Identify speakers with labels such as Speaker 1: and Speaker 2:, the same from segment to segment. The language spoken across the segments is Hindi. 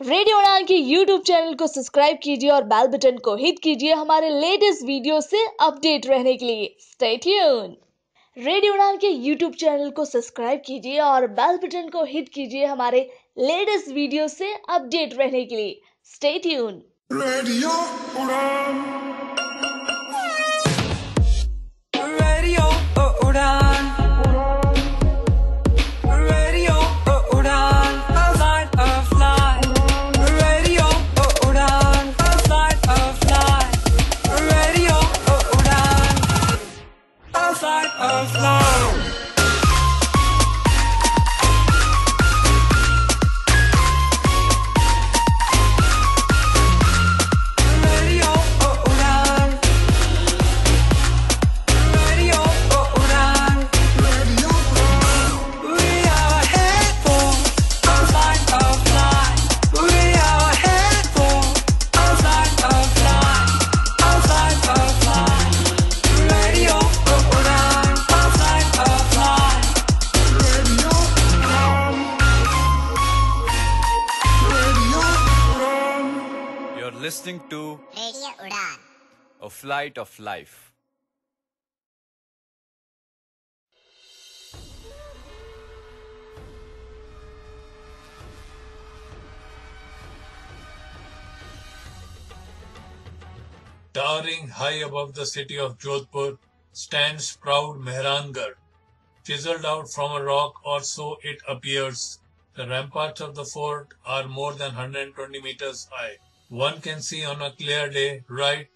Speaker 1: रेडियो उड़ान के यूट्यूब चैनल को सब्सक्राइब कीजिए और बेल बटन को हिट कीजिए हमारे लेटेस्ट वीडियो से अपडेट रहने के लिए। स्टे ट्यून रेडियो उड़ान के यूट्यूब चैनल को सब्सक्राइब कीजिए और बेल बटन को हिट कीजिए हमारे लेटेस्ट वीडियो से अपडेट रहने के लिए। Stay tune
Speaker 2: radio Uran.
Speaker 3: Listening to
Speaker 4: Radio Udan.
Speaker 3: A Flight of Life.
Speaker 5: Towering high above the city of Jodhpur stands proud Mehrangarh, chiseled out from a rock or so it appears. The ramparts of the fort are more than 120 meters high. One can see on a clear day right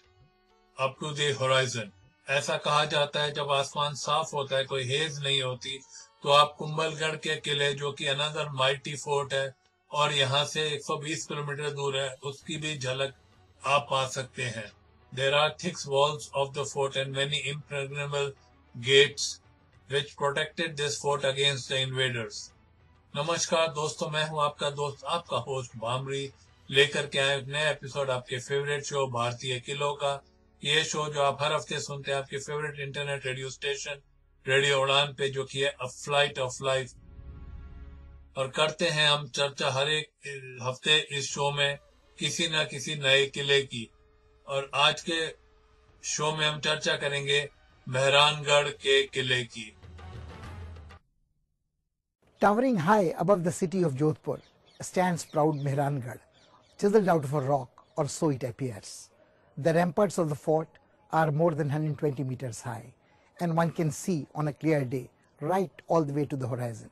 Speaker 5: up to the horizon ऐसा कहा जाता है, जब आसमान साफ़ होता है, कोई हेज नहीं होती तो आप कुंभलगढ़ के किले, जो कि अनदर माइटी फोर्ट है, और यहाँ से 120 किलोमीटर दूर है, उसकी भी झलक आप पा सकते हैं। There are thick walls of the fort and many impregnable gates which protected this fort against the invaders नमस्कार दोस्तों, मैं हूँ आपका दोस्त, आपका होस्ट भामरी। लेकर के आए नया एपिसोड आपके फेवरेट शो भारतीय किलो का। ये शो जो आप हर हफ़्ते सुनते हैं आपके favourite internet radio station radio Udaan पे जो कि है अ फ़्लाइट ऑफ़ लाइफ और करते हैं हम चर्चा हर एक हफ़्ते इस शो में किसी न किसी नए किले की। और आज के शो में हम चर्चा करेंगे मेहरानगढ़ के किले की।
Speaker 6: Towering high above the of Jodhpur stands proud Mehrangarh, chiseled out of a rock, or so it appears. The ramparts of the fort are more than 120 meters high, and one can see on a clear day right all the way to the horizon.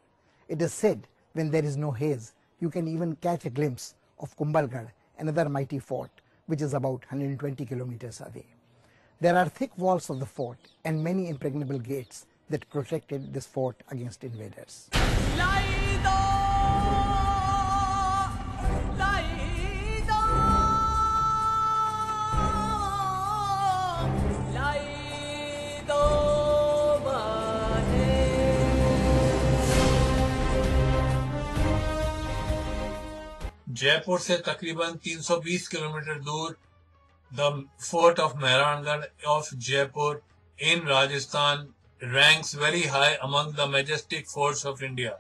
Speaker 6: It is said when there is no haze, you can even catch a glimpse of Kumbhalgarh, another mighty fort, which is about 120 kilometers away. There are thick walls of the fort and many impregnable gates that protected this fort against invaders.
Speaker 5: Jaipur से तकरीबन 320 किलोमीटर दूर the fort of Mehrangarh of Jaipur in Rajasthan ranks very high among the majestic forts of India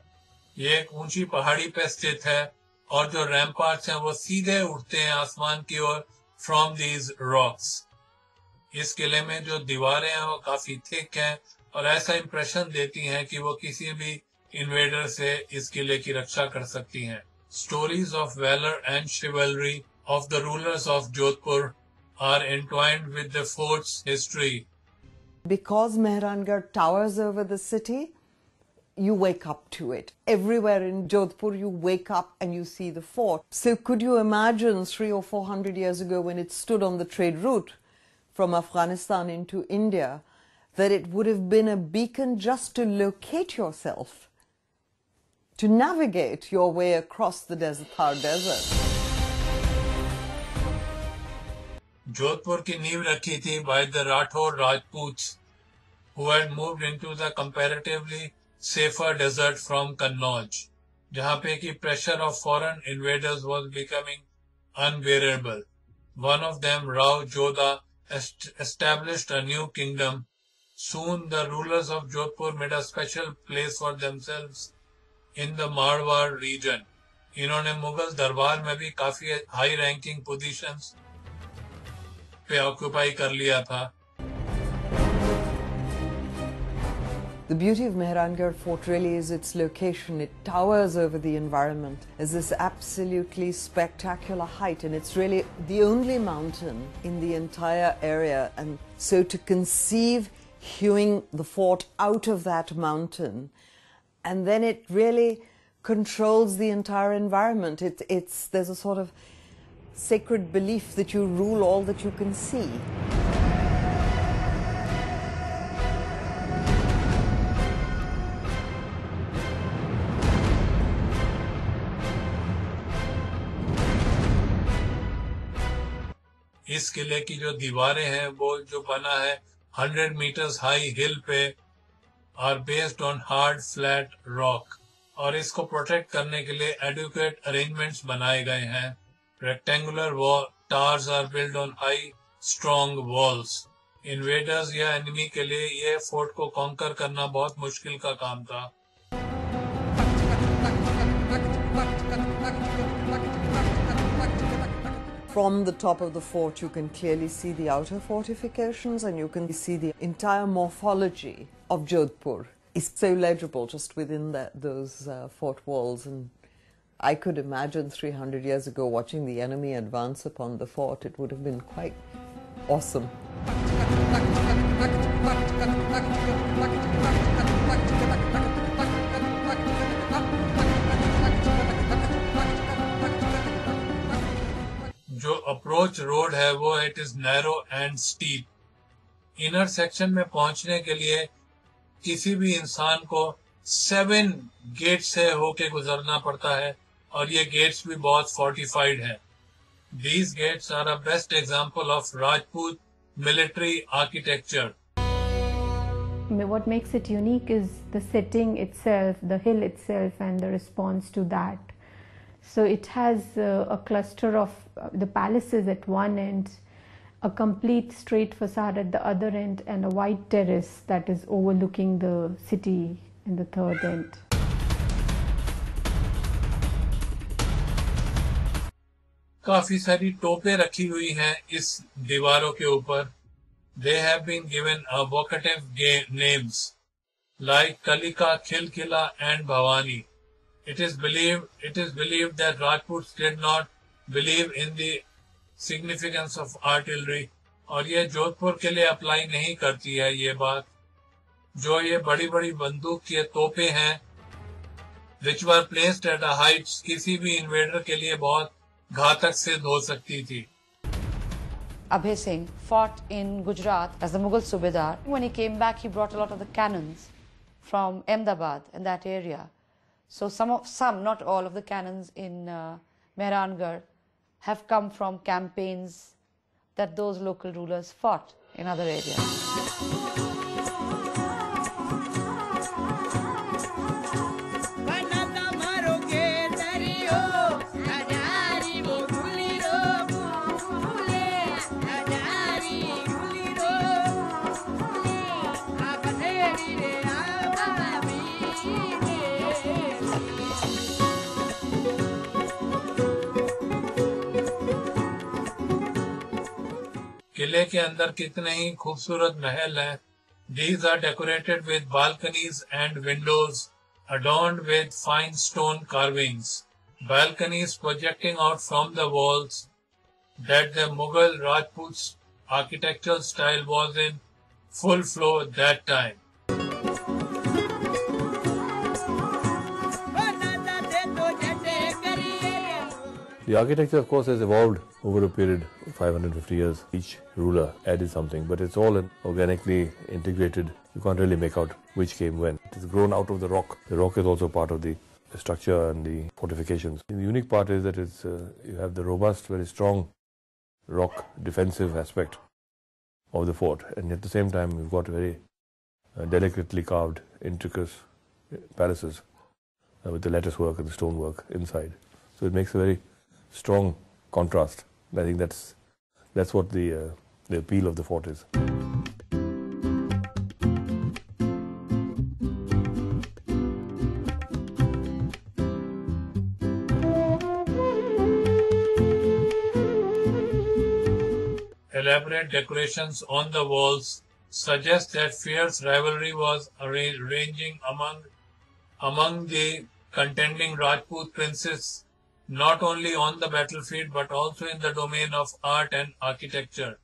Speaker 5: ये एक ऊँची पहाड़ी पे स्थित है और जो रैम्पार्ट्स हैं वो सीधे उठते हैं आसमान की ओर फ्रॉम दीज रॉक्स इस किले में जो दीवारें हैं वो काफ़ी थिक हैं और ऐसा इंप्रेशन देती हैं कि वो किसी भी इन्वेडर से इस किले की रक्षा कर सकती हैं। Stories of valor and chivalry of the rulers of Jodhpur are entwined with the fort's history.
Speaker 7: Because Mehrangarh towers over the city, you wake up to it. Everywhere in Jodhpur, you wake up and you see the fort. So, could you imagine three or four hundred years ago when it stood on the trade route from Afghanistan into India that it would have been a beacon just to locate yourself? to navigate your way across the desert, Thar Desert?
Speaker 5: Jodhpur की नींव रखी थी by the Rathore Rajput who had moved into the comparatively safer desert from Kannauj, जहां पे की pressure of foreign invaders was becoming unbearable. One of them, Rao Jodha, est- established a new kingdom. Soon the rulers of Jodhpur made a special place for themselves in the Marwar region. इन्होंने मुगल दरबार में भी काफी हाई रैंकिंग पोजीशंस पे ऑक्यूपाई कर लिया था
Speaker 7: The beauty of Mehrangarh Fort really is its location. It towers over the environment as this absolutely spectacular height, and it's really the only mountain in the entire area. And so to conceive hewing the fort out of that mountain, and then it really controls the entire environment. It, it's there's a sort of sacred belief that you rule all that you can see.
Speaker 5: इस किले की जो दीवारें हैं वो जो बना है 100 मीटर्स हाई हिल पे are based on hard flat rock और इसको प्रोटेक्ट करने के लिए एडुकेट अरेंजमेंट्स बनाए गए हैं। Rectangular towers are built on high strong walls invaders या एनिमी के लिए ये फोर्ट को कॉन्कर करना बहुत मुश्किल का काम था।
Speaker 7: From the top of the fort, you can clearly see the outer fortifications and you can see the entire morphology of Jodhpur. It's so legible just within the, those uh, fort walls. And I could imagine 300 years ago watching the enemy advance upon the fort. It would have been quite awesome.
Speaker 5: जो अप्रोच रोड है वो it is narrow and steep inner section में पहुंचने के लिए किसी भी इंसान को सेवन गेट्स से होके गुजरना पड़ता है और ये गेट्स भी बहुत फोर्टिफाइड है। These gates are a best example of Rajput military architecture
Speaker 4: what makes it unique is the sitting itself the hill itself and the response to that so it has a cluster of the palaces at one end a complete straight facade at the other end, and a white terrace that is overlooking the city in the third end.
Speaker 5: काफी सारी टोपे रखी हुई हैं इस दीवारों के ऊपर they have been given evocative names like Kalika Khilkhila and Bhavani it is believed it is believed that Rajputs did not believe in the significance of artillery और ये जोधपुर के लिए अप्लाई नहीं करती है ये बात जो ये बड़ी बड़ी बंदूक के तोपे हैं which were placed at heights किसी भी इन्वेडर के लिए बहुत घातक सिद्ध हो सकती थी
Speaker 8: Abhay Singh fought in Gujarat as the Mughal Subedar. When he came back, he brought a lot of the cannons from Ahmedabad and that area. So some, of, some, not all of the cannons in uh, Mehrangarh have come from campaigns that those local rulers fought in other areas.
Speaker 5: किले के अंदर कितने ही खूबसूरत महल है। These are decorated with balconies and windows adorned with fine stone carvings balconies projecting out from the walls date the Mughal Rajput architecture style walls in full flow that time
Speaker 9: The architecture, of course, has evolved over a period of 550 years. Each ruler added something, but it's all organically integrated. You can't really make out which came when. It is grown out of the rock. The rock is also part of the structure and the fortifications. The unique part is that it's, uh, you have the robust, very strong rock defensive aspect of the fort, and at the same time, you've got very uh, delicately carved, intricate palaces uh, with the lattice work and the stonework inside. So it makes a very strong contrast. I think that's that's what the uh, the appeal of the fort is.
Speaker 5: Elaborate decorations on the walls suggest that fierce rivalry was ranging among among the contending Rajput princes not only on the battlefield but also in the domain of art and architecture.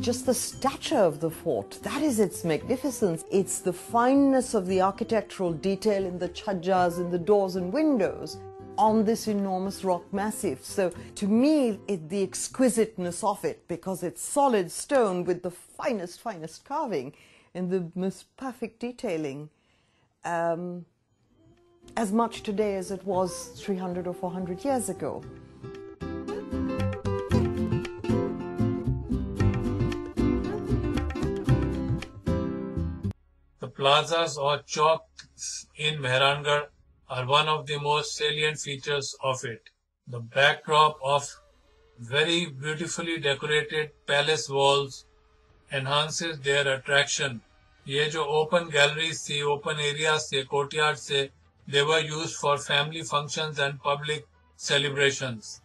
Speaker 7: Just the stature of the fort, that is its magnificence. It's the fineness of the architectural detail in the chajjas, in the doors and windows on this enormous rock massif. So to me, it, the exquisiteness of it, because it's solid stone with the finest, finest carving and the most perfect detailing, um, as much today as it was 300 or 400 years ago.
Speaker 5: The plazas or chowks in Mehrangarh are one of the most salient features of it. The backdrop of very beautifully decorated palace walls enhances their attraction. ये जो ओपन गैलरीज थी ओपन एरियाज थे कोर्टयार्ड से They were used for family functions and public celebrations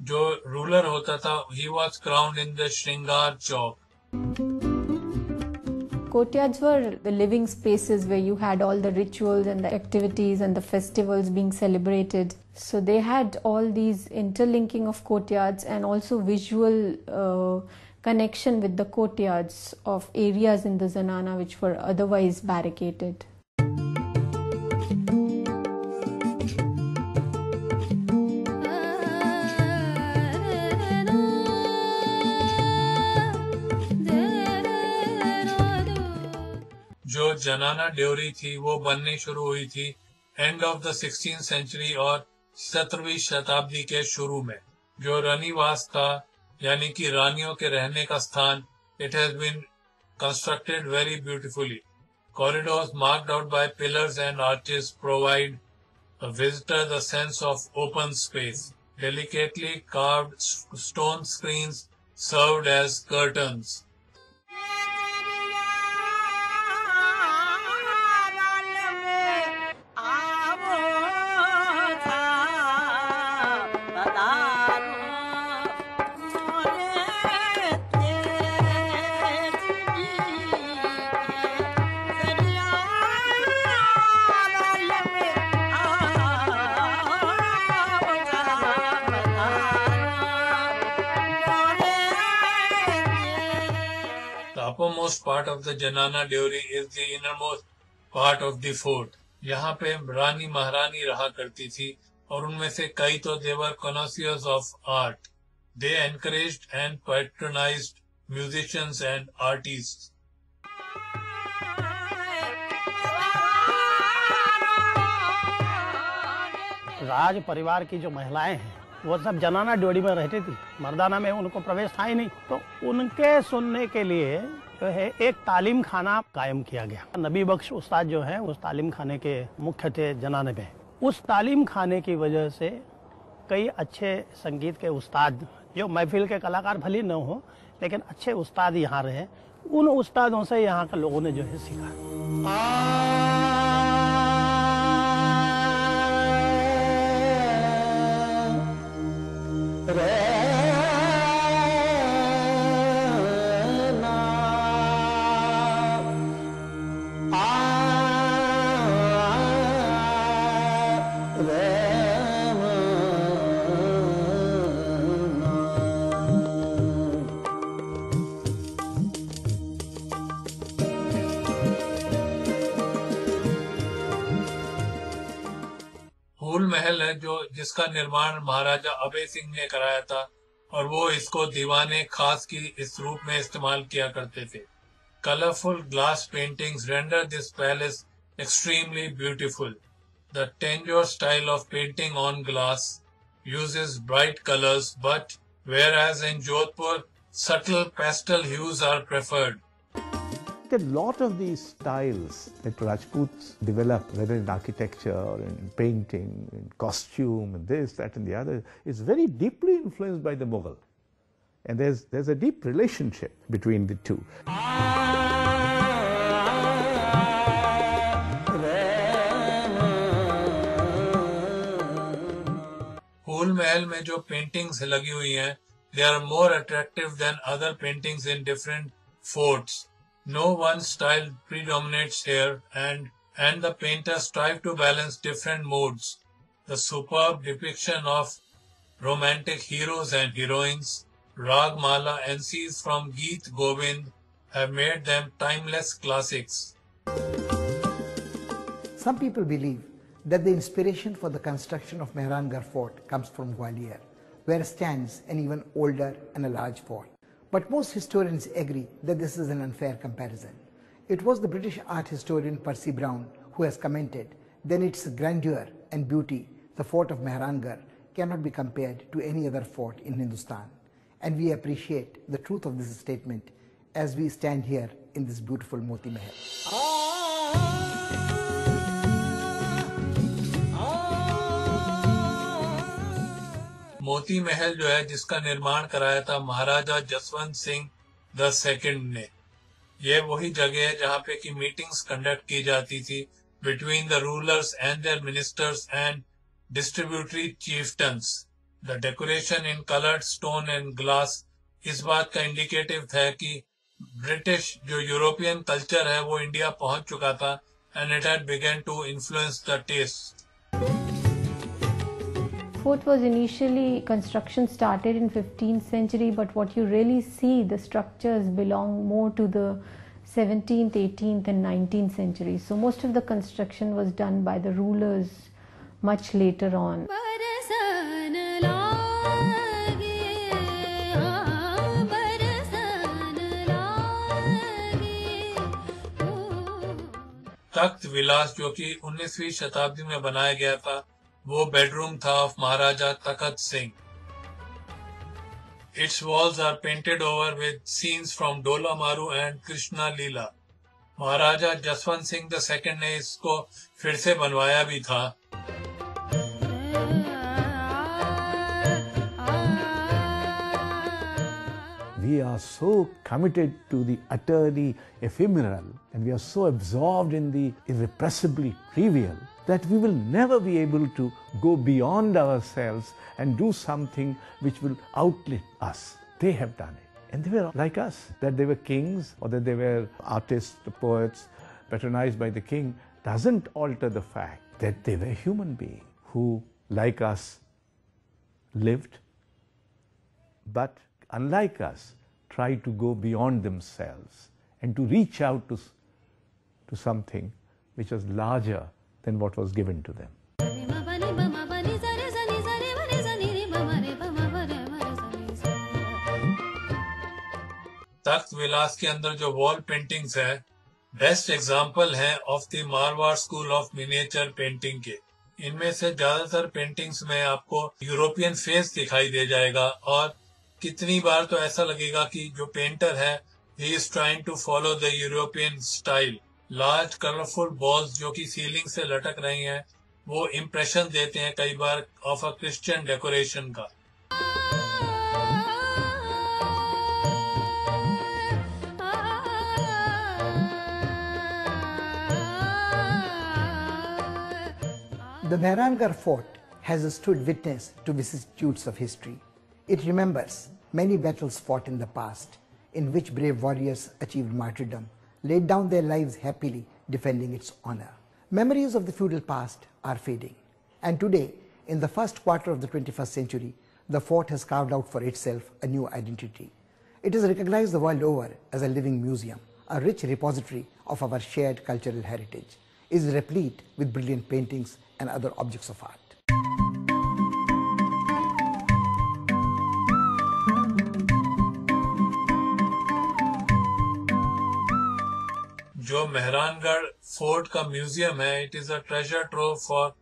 Speaker 5: जो रूलर होता था ही was crowned in the Shringar Chowk
Speaker 4: Courtyards were the living spaces where you had all the rituals and the activities and the festivals being celebrated. So they had all these interlinking of courtyards and also visual uh, connection with the courtyards of areas in the Zanana which were otherwise barricaded.
Speaker 5: जनाना ड्योरी थी, वो बननी शुरू हुई थी end of the sixteen century और सत्रहवीं शताब्दी के शुरू में जो रनीवास था, यानी कि रानियों के रहने का स्थान it has been constructed very beautifully corridors marked out by pillars and arches provide the sense of open space. Delicately carved s- stone screens served as curtains. Most part of the zenana deorhi is the inner most part of the यहाँ पे रानी महारानी रहा करती थी और उनमें से कई तो they were connoisseurs of art they encourage and patronise musicians and artist
Speaker 10: राज परिवार की जो महिलाएँ हैं, वो सब जनाना डोरी में रहती थी। मर्दाना में उनको प्रवेश था ही नहीं। तो उनके सुनने के लिए जो है, एक तालीम खाना कायम किया गया। नबी बख्श उस्ताद जो है, उस तालीम खाने के मुख्य थे जनाने में। उस तालीम खाने की वजह से कई अच्छे संगीत के उस्ताद, जो महफिल के कलाकार भले न हो, लेकिन अच्छे उस्ताद यहाँ रहे। उन उस्तादों से यहाँ के लोगों ने जो है सीखा।
Speaker 5: फूल है जो, जिसका निर्माण महाराजा अभय सिंह ने कराया था, और वो इसको दीवाने खास की इस रूप में इस्तेमाल किया करते थे। Colourful glass painting render this palace extremely beautiful the Tanjore style of painting on glass uses bright colours but whereas in Jodhpur subtle pastel hues are preferred
Speaker 11: A lot of these styles that Rajputs develop, whether in architecture or in painting, in costume, and this, that, and the other, is very deeply influenced by the Mughal. And there's, there's a deep relationship between the two.
Speaker 5: Phool Mahal में जो पेंटिंग्स लगी हुई हैं they are more attractive than other paintings in different forts. No one style predominates here and and the painters strive to balance different moods. The superb depiction of romantic heroes and heroines, Ragmala and scenes from Geet Govind have made them timeless classics.
Speaker 6: Some people believe that the inspiration for the construction of Mehrangarh fort comes from Gwalior, where stands an even older and a large fort. But most historians agree that this is an unfair comparison. It was the British art historian Percy Brown who has commented that its grandeur and beauty, the fort of Mehrangarh, cannot be compared to any other fort in Hindustan. And we appreciate the truth of this statement as we stand here in this beautiful Moti Mahal.
Speaker 5: Moti Mahal जो है, जिसका निर्माण कराया था महाराजा जसवंत सिंह द सेकंड ने। ये वही जगह है जहाँ पे की मीटिंग्स कंडक्ट की जाती थी between the rulers and their ministers and distributory chieftains the decoration in coloured stone and glass इस बात का इंडिकेटिव था कि ब्रिटिश जो यूरोपियन कल्चर है, वो इंडिया पहुँच चुका था and it had begun to influence the taste
Speaker 4: Fort was initially construction started in 15th century, but what you really see, the structures belong more to the 17th, 18th, and 19th century. So most of the construction was done by the rulers much later on.
Speaker 5: Takht Vilas जो कि 19वीं शताब्दी में बनाया गया था वो बेडरूम था of Maharaja Takhat Singh its walls are painted over with scenes from Dhola Maru and Krishna Leela Maharaja Jaswant Singh the second ने इसको फिर से बनवाया भी था।
Speaker 11: We are so committed to the utterly ephemeral and we are so absorbed in the irrepressibly trivial that we will never be able to go beyond ourselves and do something which will outlive us. They have done it. And they were like us, that they were kings or that they were artists, poets, patronized by the king, doesn't alter the fact that they were human beings who, like us, lived, but unlike us, try to go beyond themselves and to reach out to, to something which was larger than what was given to them.
Speaker 5: तख्त विलास के अंदर जो वॉल पेंटिंग्स है बेस्ट एग्ज़ाम्पल है of the Marwar school of miniature painting के इनमें से ज़्यादातर पेंटिंग्स में आपको यूरोपियन फेस दिखाई दे जाएगा और कितनी बार तो ऐसा लगेगा कि जो पेंटर है he is trying to follow the European style large colourful balls जो कि सीलिंग से लटक रही हैं, वो इम्प्रेशन देते हैं कई बार ऑफ़ अ क्रिश्चियन डेकोरेशन का
Speaker 6: The Mehrangarh fort has stood witness to vicissitudes of history. It remembers many battles fought in the past, in which brave warriors achieved martyrdom, laid down their lives happily defending its honor. Memories of the feudal past are fading, and today, in the first quarter of the 21st century, the fort has carved out for itself a new identity. It is recognized the world over as a living museum, a rich repository of our shared cultural heritage, is replete with brilliant paintings and other objects of art.
Speaker 5: Mehrangarh fort का म्यूज़ियम है। It is a treasure trove for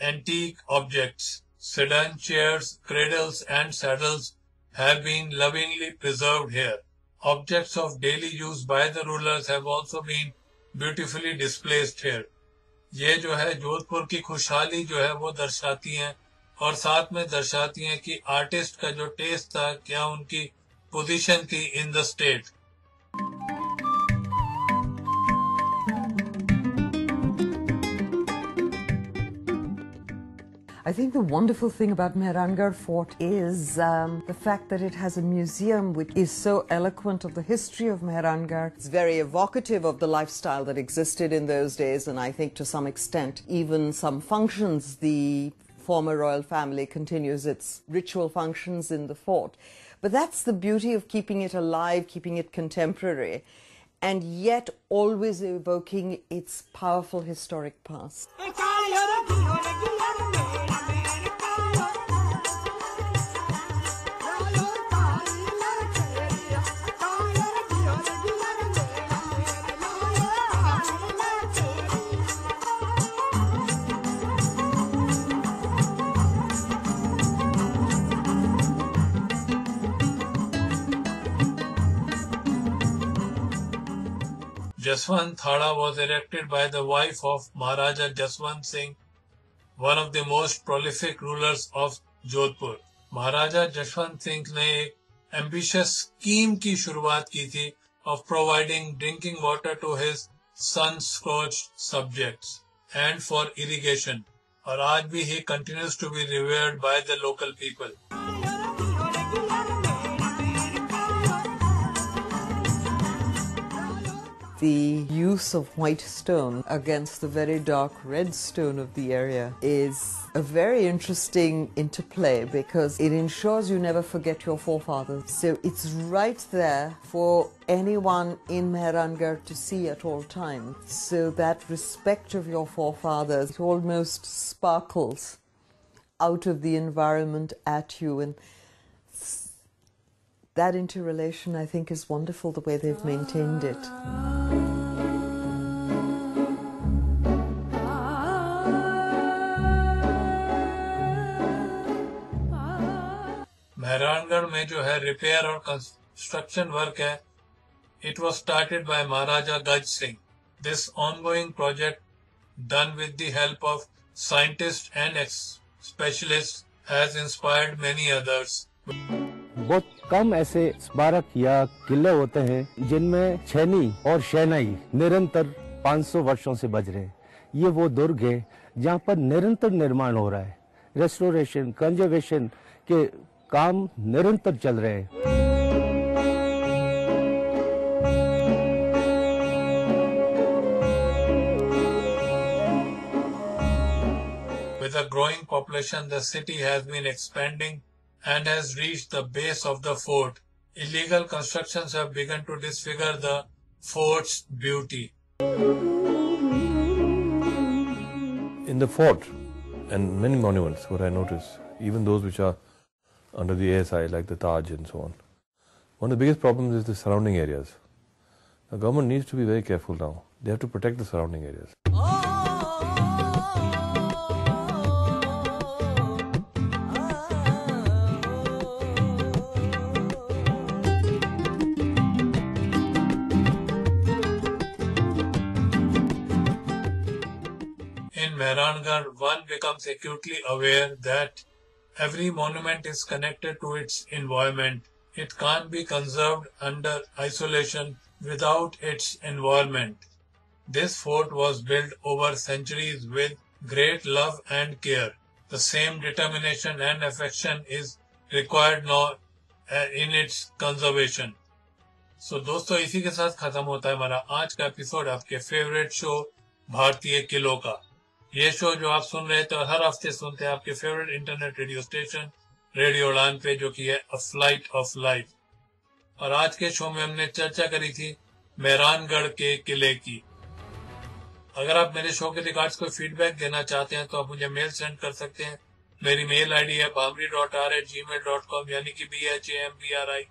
Speaker 5: antique object sedan chairs cradles and saddles have been lovingly preserve here object of daily use by the rulers have been beautifully displaced here ये जो है जोधपुर की खुशहाली जो है वो दर्शाती है और साथ में दर्शाती है की आर्टिस्ट का जो टेस्ट था, क्या उनकी पोजिशन थी in the state
Speaker 7: I think the wonderful thing about Mehrangarh Fort is um, the fact that it has a museum which is so eloquent of the history of Mehrangarh. It's very evocative of the lifestyle that existed in those days, and I think to some extent, even some functions, the former royal family continues its ritual functions in the fort. But that's the beauty of keeping it alive, keeping it contemporary, and yet always evoking its powerful historic past.
Speaker 5: Jaswant Thada was erected by the wife of Maharaja Jaswant Singh, one of the most prolific rulers of Jodhpur महाराजा जसवंत सिंह ने एक एम्बिशियस स्कीम की शुरुआत की थी of providing drinking water to his sun-scorched subjects and for irrigation. और आज भी he continues to be revered by the local people.
Speaker 7: The use of white stone against the very dark red stone of the area is a very interesting interplay because it ensures you never forget your forefathers. So it's right there for anyone in Mehrangarh to see at all times. So that respect of your forefathers almost sparkles out of the environment at you and that interrelation I think is wonderful the way they've maintained it.
Speaker 5: Mehrangarh में जो है रिपेयर और कंस्ट्रक्शन वर्क है it was started by Maharaja Gaj Singh this ongoing project done with the help of scientist and specialist has inspired many others
Speaker 12: बहुत कम ऐसे स्मारक या किले होते हैं जिनमें छैनी और शहनाई निरंतर 500 वर्षों से बज रहे हैं। ये वो दुर्ग है जहाँ पर निरंतर निर्माण हो रहा है। रेस्टोरेशन कंजर्वेशन के काम निरंतर चल रहे हैं।
Speaker 5: With a growing population, the city has been expanding and has reached the base of the fort. Illegal constructions have begun to disfigure the fort's beauty.
Speaker 9: In the fort and many monuments, what I notice, even those which are under the ASI like the Taj and so on, one of the biggest problems is the surrounding areas. The government needs to be very careful now. They have to protect the surrounding areas.
Speaker 5: Becomes acutely aware that every monument is connected to its environment. It can't be conserved under isolation without its environment. This fort was built over centuries with great love and care. The same determination and affection is required now uh, in its conservation. सो दोस्तों इसी के साथ खत्म होता है हमारा आज का एपिसोड आपके फेवरेट शो भारतीय किलो का ये शो जो आप सुन रहे थे और हर हफ़्ते सुनते हैं आपके favourite internet radio station radio Udaan पे, जो कि है अ फ़्लाइट ऑफ़ लाइफ और आज के शो में हमने चर्चा करी थी मेहरानगढ़ के किले की। अगर आप मेरे शो के रिकॉर्ड्स को फीडबैक देना चाहते हैं तो आप मुझे मेल सेंड कर सकते हैं। मेरी मेल आईडी है Bamri dot R at G mail dot com यानी कि B H M B R I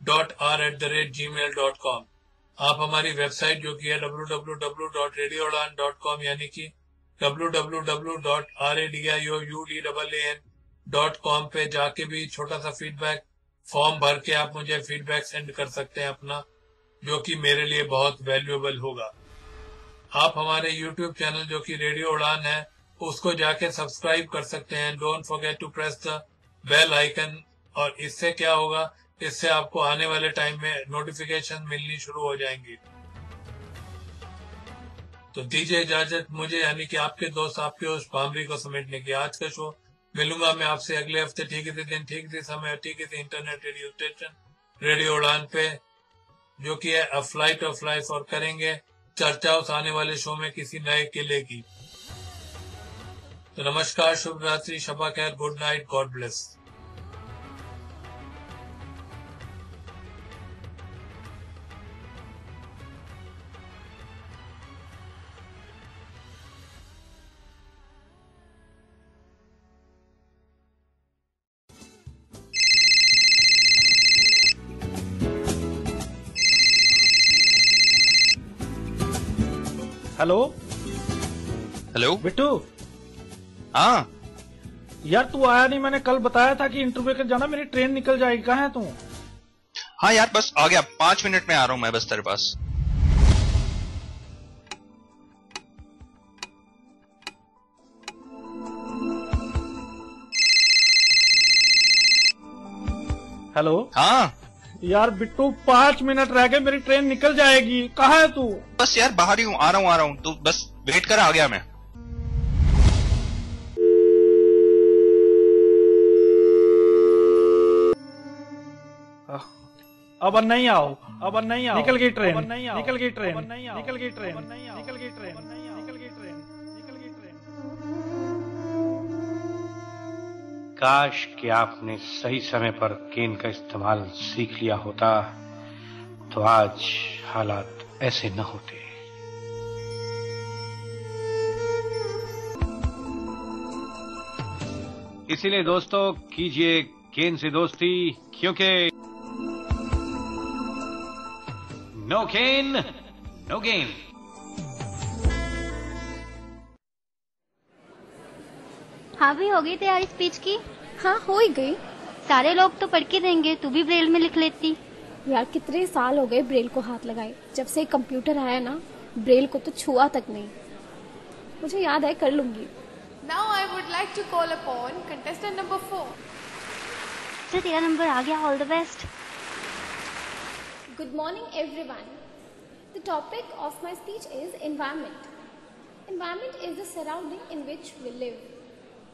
Speaker 5: dot R at the rate G mail dot com आप हमारी वेबसाइट जो कि है W W W dot radio Udaan dot com यानी कि www.radioudin.com पे जाके भी छोटा सा फीडबैक फॉर्म भर के आप मुझे फीडबैक सेंड कर सकते हैं अपना, जो कि मेरे लिए बहुत वैल्यूएबल होगा। आप हमारे YouTube चैनल जो कि रेडियो उड़ान है, उसको जाके सब्सक्राइब कर सकते हैं। Don't forget to press the bell icon और इससे क्या होगा, इससे आपको आने वाले टाइम में नोटिफिकेशन मिलनी शुरू हो जाएँगी। तो दीजिए इजाज़त मुझे यानी कि आपके दोस्त, आपके उस पामरी को समेटने की आज का शो मिलूँगा मैं आपसे अगले हफ़्ते, ठीक इसी दिन, ठीक इसी समय, ठीक इसी इंटरनेट रेडियो स्टेशन रेडियो उड़ान पे, जो कि है फ़्लाइट ऑफ़ लाइफ और करेंगे चर्चा उस आने वाले शो में किसी नए किले की। तो नमस्कार, शुभ रात्रि शबा खैर good night God bless
Speaker 10: hello
Speaker 13: hello
Speaker 10: Bittu?
Speaker 13: हाँ।
Speaker 10: यार तू आया नहीं मैंने कल बताया था कि इंटरव्यू के जाना मेरी ट्रेन निकल जाएगी। कहाँ है तू?
Speaker 13: हाँ यार बस आ गया। पाँच मिनट में आ रहा हूँ मैं बस तेरे पास।
Speaker 10: हेलो
Speaker 13: हाँ।
Speaker 10: यार बिट्टू पाँच मिनट रह गए मेरी ट्रेन निकल जाएगी। कहा है तू?
Speaker 13: बस यार बाहर ही हूँ आ रहा हूँ आ रहा हूँ। तू बस वेट कर आ गया मैं।
Speaker 10: अब नहीं आओ अब नहीं आओ। निकल गई ट्रेन निकल गई ट्रेन निकल गई ट्रेन निकल गई ट्रेन निकल गई
Speaker 14: काश कि आपने सही समय पर केन का इस्तेमाल सीख लिया होता तो आज हालात ऐसे न होते। इसीलिए दोस्तों, कीजिए केन से दोस्ती, क्योंकि नो केन, नो गेन
Speaker 15: हावी हो गई तैयारी स्पीच की? हाँ हो ही गई। सारे लोग तो पढ़ के देंगे तू भी ब्रेल में लिख लेती।
Speaker 16: यार कितने साल हो गए ब्रेल को हाथ लगाए। जब से कंप्यूटर आया ना ब्रेल को तो छुआ तक नहीं। मुझे याद है कर लूँगी।
Speaker 17: Now I would like to call upon contestant number four
Speaker 15: तेरा नंबर आ गया all the best
Speaker 16: good morning everyone the topic of my speech is environment environment is the surrounding in which we live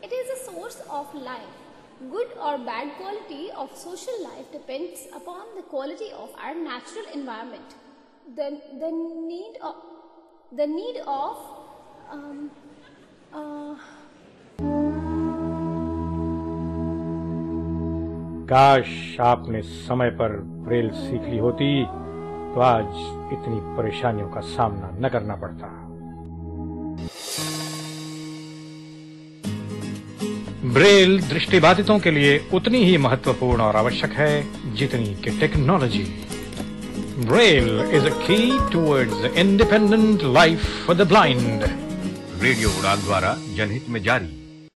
Speaker 16: It is a source of life. Good or bad quality of social life depends upon the quality of our natural environment. The, the need of the need of um, uh,
Speaker 14: काश आपने समय पर ब्रेल सीख ली होती तो आज इतनी परेशानियों का सामना न करना पड़ता ब्रेल दृष्टिबाधितों के लिए उतनी ही महत्वपूर्ण और आवश्यक है जितनी कि technology. Braille is a key towards independent life for the blind
Speaker 18: radio Udaan द्वारा जनहित में जारी।